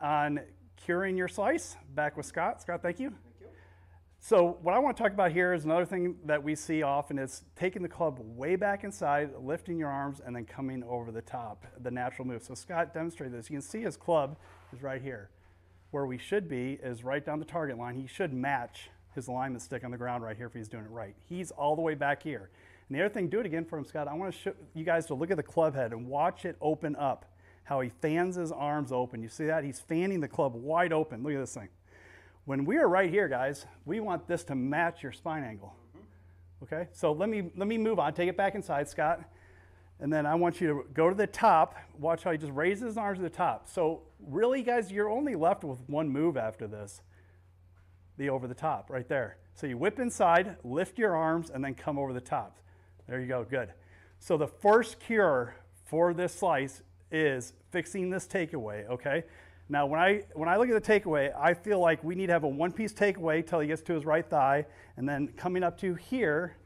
on curing your slice. Back with Scott. Scott, thank you. Thank you. So what I want to talk about here is another thing that we see often is taking the club way back inside, lifting your arms, and then coming over the top, the natural move. So Scott demonstrated this. You can see his club is right here. Where we should be is right down the target line. He should match his alignment stick on the ground right here if he's doing it right. He's all the way back here. And the other thing, do it again for him, Scott. I want to show you guys to look at the club head and watch it open up, how he fans his arms open. You see that? He's fanning the club wide open. Look at this thing. When we are right here, guys, we want this to match your spine angle. Mm-hmm. Okay, so let me, let me move on. Take it back inside, Scott. And then I want you to go to the top. Watch how he just raises his arms to the top. So really, guys, you're only left with one move after this. The over the top, right there. So you whip inside, lift your arms, and then come over the top. There you go, good. So the first cure for this slice is fixing this takeaway, okay? Now, when I, when I look at the takeaway, I feel like we need to have a one-piece takeaway till he gets to his right thigh, and then coming up to here,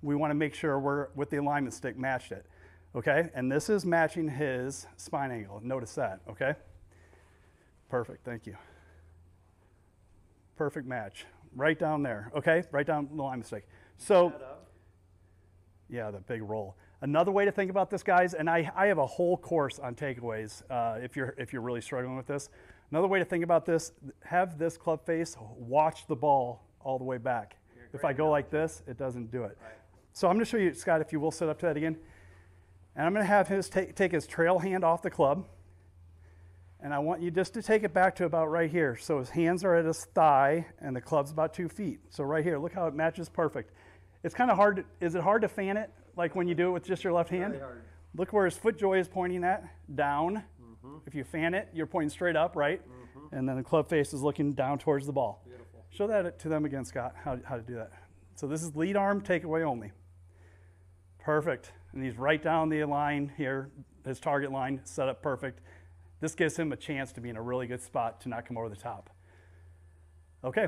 we want to make sure we're with the alignment stick matched it. Okay, and this is matching his spine angle. Notice that, okay? Perfect, thank you. Perfect match. Right down there, okay? Right down the alignment stick. So, yeah, the big roll. Another way to think about this, guys, and I, I have a whole course on takeaways uh, if, you're, if you're really struggling with this. Another way to think about this, have this club face watch the ball all the way back. If I go like this, it doesn't do it. Right. So I'm going to show you, Scott, if you will sit up to that again. And I'm going to have his take, take his trail hand off the club. And I want you just to take it back to about right here. So his hands are at his thigh and the club's about two feet. So right here, look how it matches perfect. It's kind of hard. To, is it hard to fan it like when you do it with just your left hand? Look where his FootJoy is pointing at, down. Mm-hmm. If you fan it, you're pointing straight up, right? And then the club face is looking down towards the ball. Beautiful. Show that to them again, Scott, how, how to do that. So this is lead arm takeaway only. Perfect. And he's right down the line here, his target line set up perfect. This gives him a chance to be in a really good spot to not come over the top. Okay.